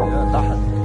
有点大